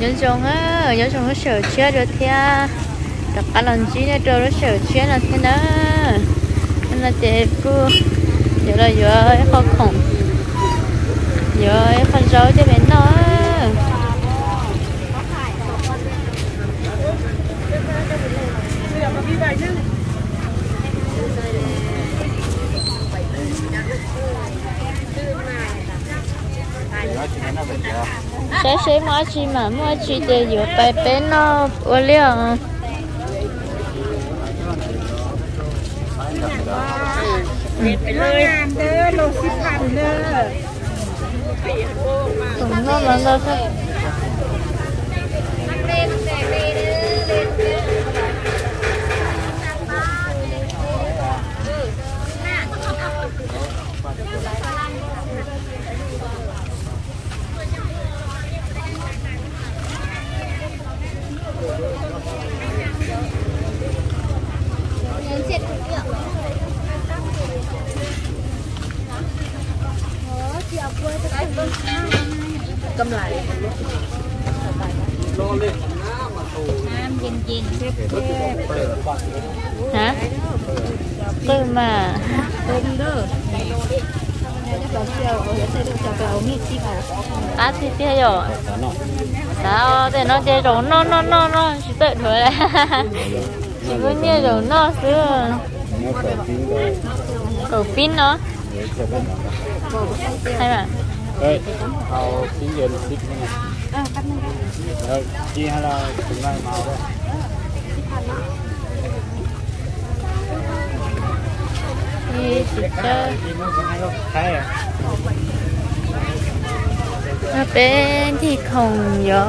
nhớ chồng á, nhớ chồng nó sợ chia được thia gặp cả lần chín nữa rồi nó sợ chia là thế đó. Nên là đẹp cô giờ là giờ khó khổng. Giờ con rau cho bên nó sẽ sẽ để sẽ sẽ mỗi chi mà mỗi chi để dụ bài bé nó, ô liu à? ừ. cũng nó mà nó cầm lại nam dình dình hả tôi mà tôi đó à thì thế rồi sao thế nó chơi rồi nó nó nó nó chỉ tự thôi chỉ có như rồi nó xưa cầu phin nữa hay mà đây tàu pin giờ xịt này. Đây chi hay là cũng đang màu đó. đi xịt chơi ở bên thì không gió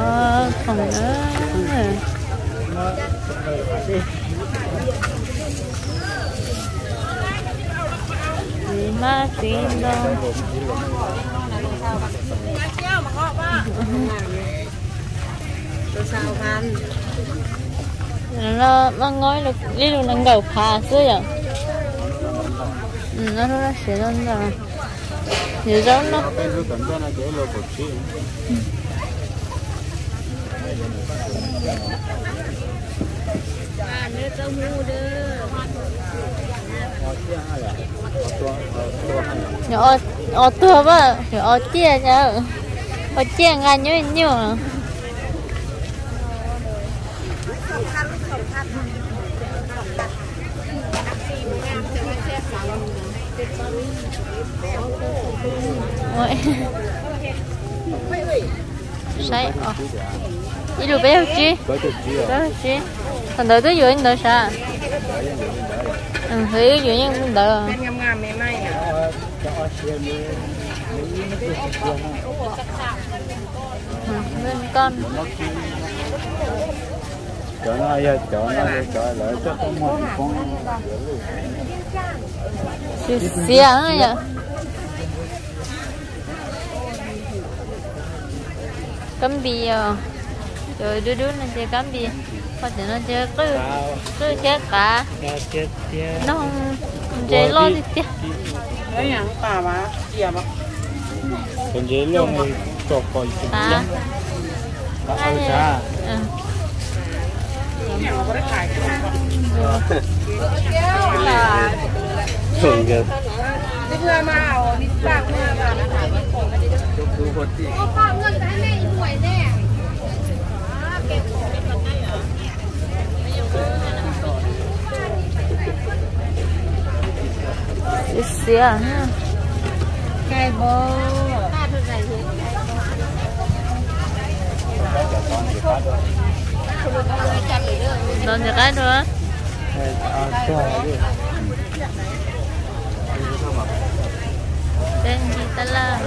không nữa ma xin đâu nó nó ngói được. đi luôn đang đầu phà xưa giờ nó nó sẽ đơn là thì giống nó Hãy subscribe cho kênh Ghiền Mì Gõ Để không bỏ lỡ những video hấp dẫn nhỏ ở tua vợ nhỏ ở chia nhá. Ở chia ngay nhớ nhiều sai ờ đi được béo chứ béo chứ thằng đợi tới vừa anh đợi sao? Ừ thấy vừa anh đợi ngam ngam mẹ mai lên con. Chỗ nó giờ chỗ nó chỗ lại cho con một con. Xìa à, nó vậy à? cắm bì à trời đứa đứa nó chơi cấm bì. Có thể nó chơi cứ cứ chơi cả. Nó không chơi lo gì chứ แล้วอย่างป่าวะเกี่ยวะเป็นเรื่องจบก่อนสิบเดือนป้าเอาจ้าเนี่ยเราก็ได้ขายกันส่งเงินนี่เพื่อมาเอานี่ป้าเพื่อมานะคะดูคนที่ป้าเพื่อนจะให้แม่อีหวยแน่เก็บของไม่ได้เหรอไม่ยอม Đi xìa ha. Cây bố Đón cho cái nữa đen gì ta là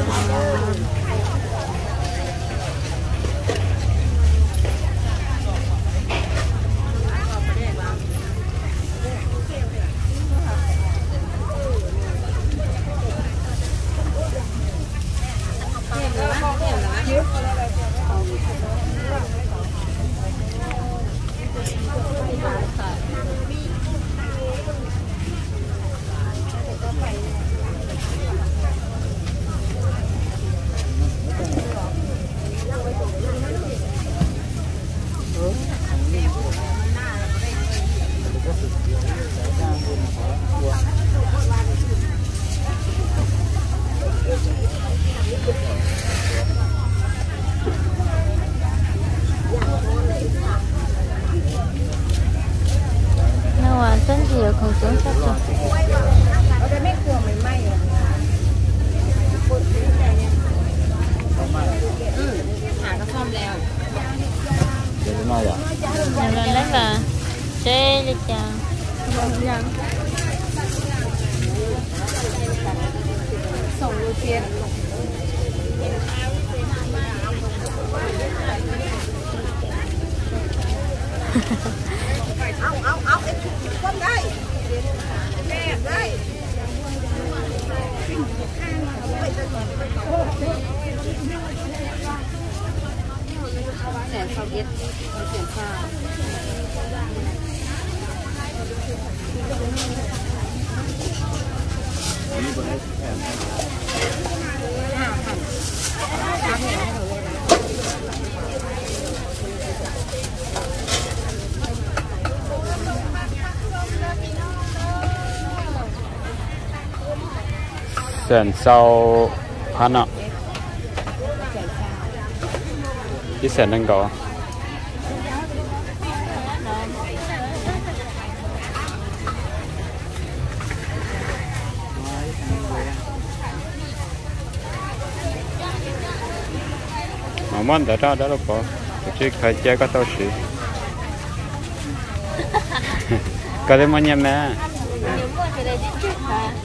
แสนเขาเย็ดเสียงข้าวนี่บ sườn sau Hà ạ, cái sườn đang có. mà món đã ra đó là có chỉ khai chế có tao xí có thể món nhà mẹ 我觉得就这个。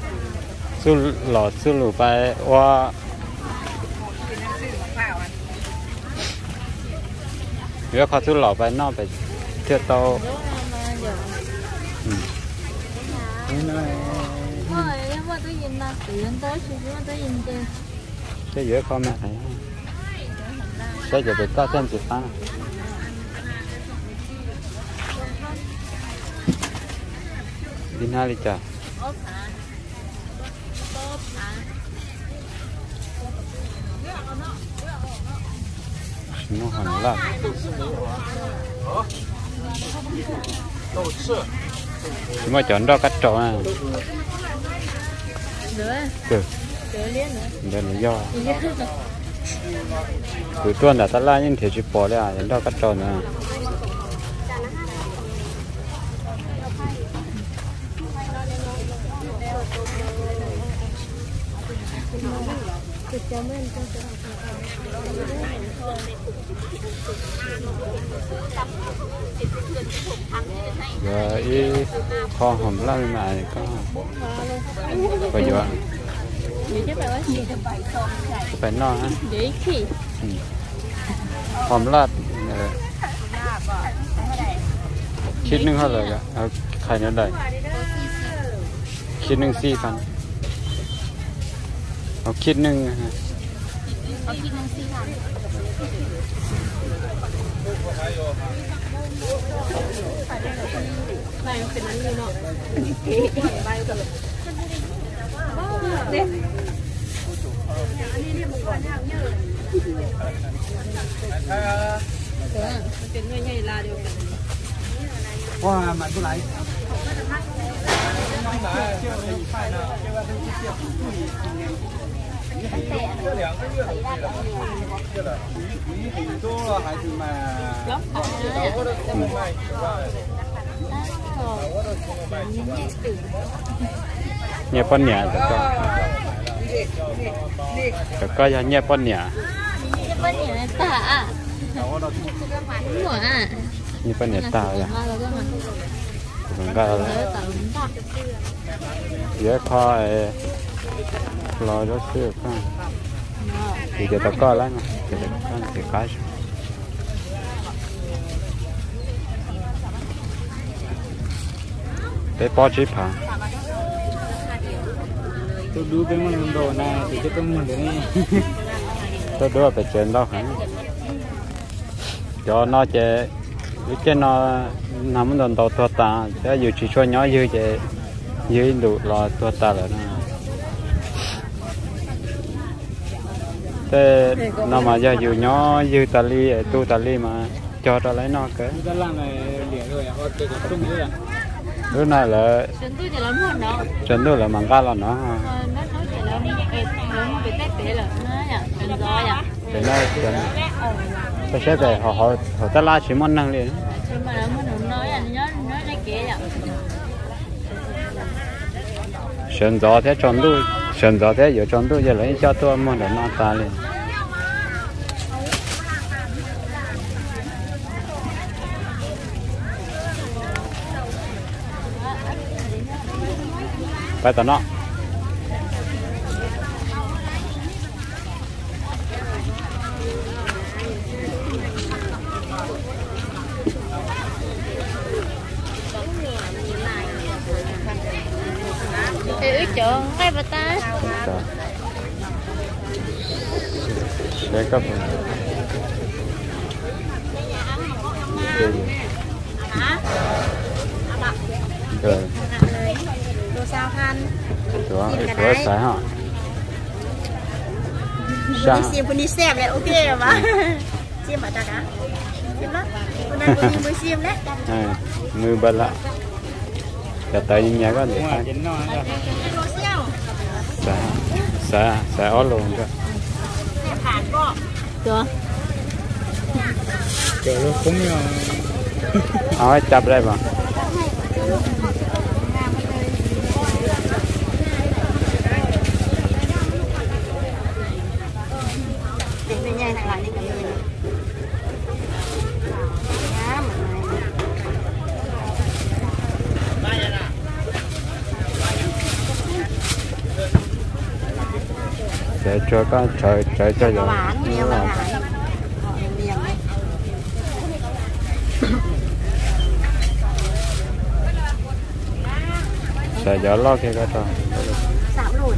cho nó nó bỏ bài, lên nếu có lọ nó phải chưa tao. Mà nhìn tiền cái giữa con mẹ sẽ giờ được có thêm chục ta, đi nào đi chờ nó hẳn là tuần là ta la nhưng thì chỉ bỏ lại, đến đó cắt tròn à จุดจะเมื่อนก็จะออกมาเดี๋ยวอีพอหอมเล่ามาเนี่ยก็ประโยชน์ไปนอกฮะหอมลาดคิดนึงเท่าไหร่อะเอาไข่เนื้อได้คิดนึงสี่พัน เอาคิดหนึ่งนะฮะ เอากินนังสี่พัน ใบมันเป็นอันนี้เนาะใบกันเลยเด็ดมันเป็นเนื้อใหญ่ลาเดียวกัน Wow, mà tôi lấy. 多了还是卖， lắm hả 这么卖几万， Nhẹ con nhẹ được có. Được có ra nhẹ con nhẹ. cái bánh nhà này tả à đúng rồi à Nhẹ con nhẹ tao ra. Ba rồi cơ mà Mình có Đấy, tả đúng tả dễ kho ấy. Lo đó xưa con. Thì giờ tao có mà. Thì giờ con thì có. Để bỏ chip hả? tôi đưa cái món đồ này thì cái tôi mua đấy. tôi đưa về trên đó hả cho nó chơi cái trên nó nằm đòn tàu tua ta sẽ dù chỉ cho nhỏ dư vậy dư đủ lo tua ta là nó thế nó mà giờ dù nhỏ dư ta li tu ta li mà cho ta lấy nó cái cái này à? À? Lúc này là Chúng tôi là chuẩn mảng cá là nó. Ờ, cái để nó chuẩn. Tôi sẽ về họ họ họ ta la chỉ món năng liền. Nhỉ 选择 thế chuẩn đủ 选择 thế giờ chọn đủ giờ lấy cho tôi món để nó ta lên, phải tao nó Rồi xài hả? Sao? Đi xem, đi xem này, ok mà Xem mà ta đã. Xem lắm. Hôm nay có mới xem đấy. Mưa bật lại Cả tới những nhà có để khai Xài Xài, xài ớt luôn cơ. Chưa Chưa Kiểu nó cũng... Áo chập đây mà để cho con trời trời cho rồi. nhiều là sợ gió lo kia các trò sạo rồi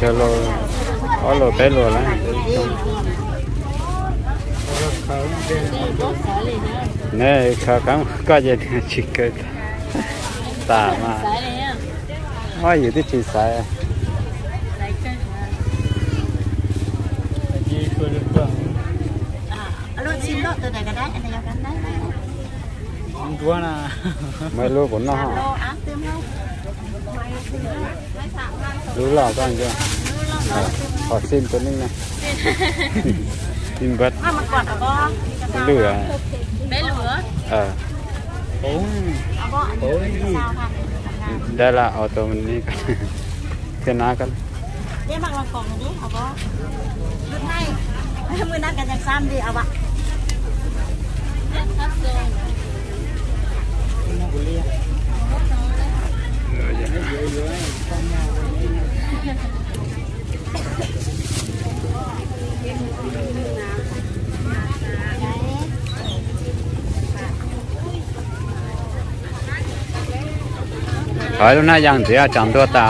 cho lô ó lô té lô đấy nè khá cắm có gì chỉ cái tả mà. hoa gì thì chỉ sai mấy lúa của nó hả? Lúa lò con chưa ờ, họ xin cho ninh nè, xin vật lửa à? bé lửa. Ờ. อดเอาก็ lửa. bé lửa Ờ, ốm เอาก็อันนี้ซาวพันทำงาน đây là ô tô mình đi. Thế nào con? เดี๋ยวบางลองกล่องอันนี้เอาก็รุ่นให้มือนั่นกันยังซ้ำดีเอา ขายแล้วหน่ายางเสียจำตัวตา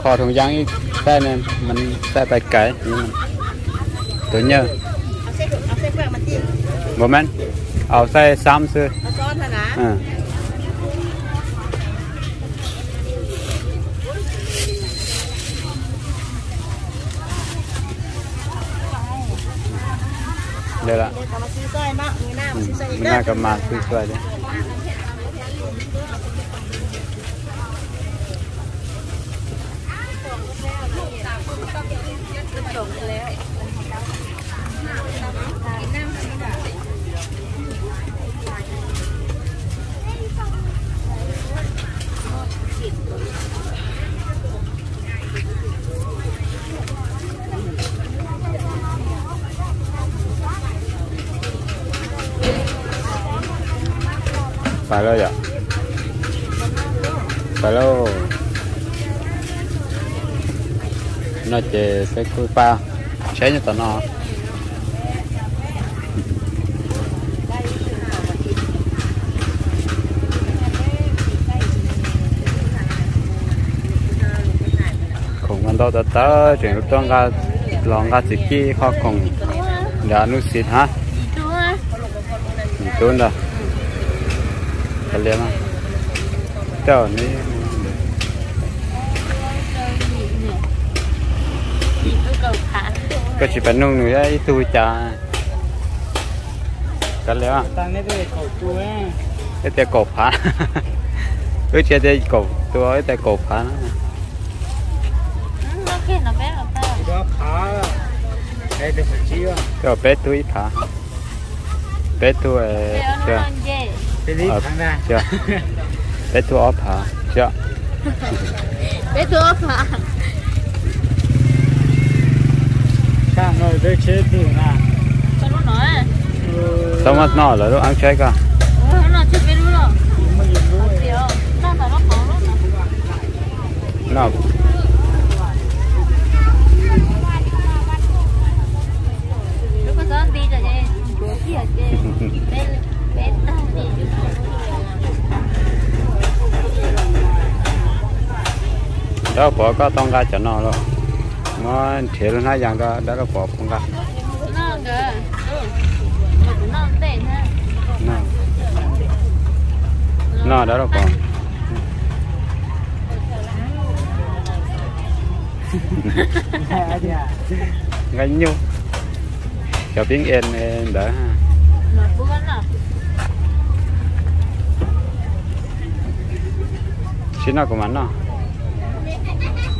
ขอถุงยางอีกแค่นั้นมันแค่ไปไกลตัวเนื้ยบ่แม่นเอาใส่ซ้ำซื้อซ้อนนะเดี๋ยวละมาซื้อสร้อยมามือหน้ามาซื้อสร้อยมือหน้ากัมาซื้อสร้อยเนย phải rồi ạ. Phải rồi nó chỉ sẽ cúi pa. Sẽ như tao nó khủng ăn đâu đó tới chuyện lúc đó nga lòng nga chỉ kia khó cùng đã nuôi xịt ha chú á. Tuôn rồi cái liếm á chờ ní. Chị tôi cầu thả có chỉ phải nung nữa ấy tôi chả. Cái liếm á. Ta nên để khẩu chú á cái tay cổ phá cái chơi tay cổ tôi cái tay cổ phá nó. Nó kia nó bé là ta đó phá đây để phải chiêu cái bé tôi phá bé tôi bé à, nó chưa? non dê để đi Ờ. thằng ra chưa. Bé tôi ốp phá chưa. Bé tôi phá cả người để chế từ na cho nó nói sao mà nó là lúc ăn chơi cả nó nó chưa biết luôn rồi mà nhìn luôn Điều, nó là nó có luôn nè. nó Lúc có gió đi rồi chứ, chúa kia chứ. Bên bên ta đi. Đó bỏ có tông ra cho nó rồi nó thiệt là nó dạng đó đó là bỏ không ra. Nó. Mà đó là bỏ. Ngay nhu. Cho tiếng em đỡ ha. Mà bữa nào. xin nó cũng ăn nó cứ chỉ tao tay tuổi liền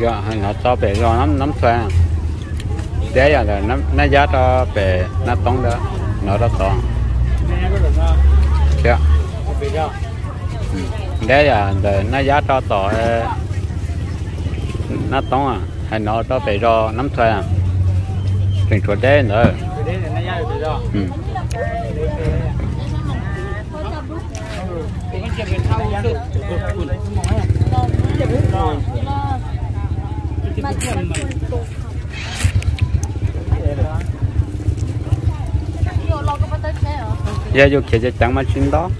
giờ nó cho bể rồi nắm nắm xoa. Giờ là nắm nó giá cho bể, nó tông đó. Nó đó to. Chưa để giờ để là nó giá cho tỏ ờ, nó tông à. Hay nó cho bể rồi nắm xoa. Chừng có đấy nữa. Đấy ừ bắt tới thế hả? Giờ vô kia cho chẳng mà chuyến đó.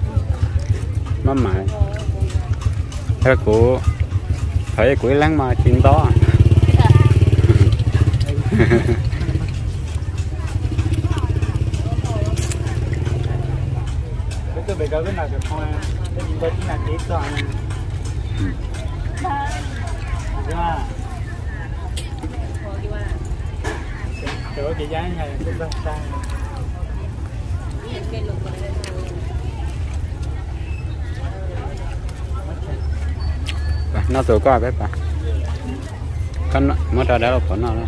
Nó mãi theo của phải của lắng mà chuyến đó. Cái tôi bị cái nào được không cái gì đó chỉ là cái toàn đúng Chỗ chị gái này cũng rất sang nó tự có biết à? Con mới ra đó là của nó đó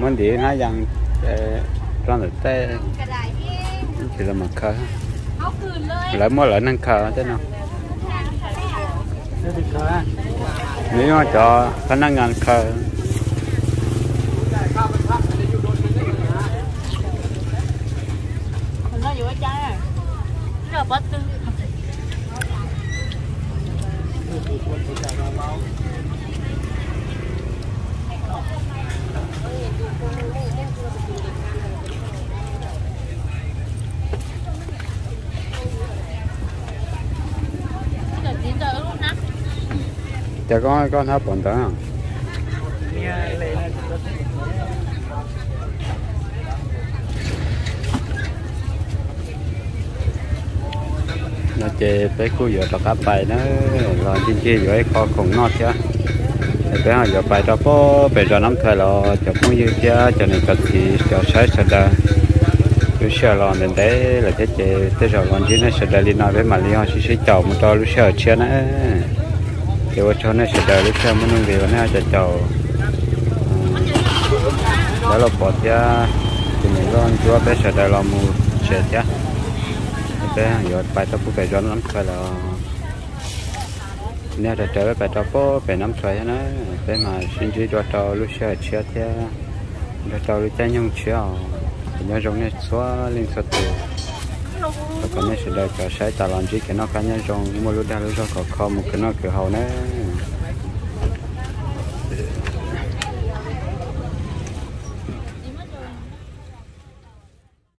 muốn đi hai dàn trong thực tế chỉ là một khơi lại mỗi lại nâng khờ thế nào Nó bị khờ á nếu mà cho khả năng ngàn khờ cho con con hấp bọn đó không? Nó chê bé cô giờ tập cá bài nó là trên kia rồi kho cùng nó chứ. Bé họ giờ bài cho có bé cho năm thời là cho cũng như chứ cho nên cần gì cho sai sai đó lúc sau là đến đấy là thế chê. Thế rồi còn chỉ nó sẽ đại đi nói với mà li họ chỉ sẽ chồng một lúc sau chưa nữa thì ở chỗ này sẽ đợi lúc sau muốn về nó cho chầu đó là bỏ ra thì mình con chúa bé sẽ đợi là mua sẽ chứ bé giờ bài tập của cái cho lắm phải là nếu là trở về bài tập bố phải năm phải nó bé mà xin chỉ cho tao lúc xe chia thế cho tao lúc chơi nhung chia nhớ giống như xóa lên số tiền còn nếu sẽ đợi cho sẽ tao làm gì cái nó cá nhân trong một lúc đó lúc cho có có một cái nó kiểu hậu nữa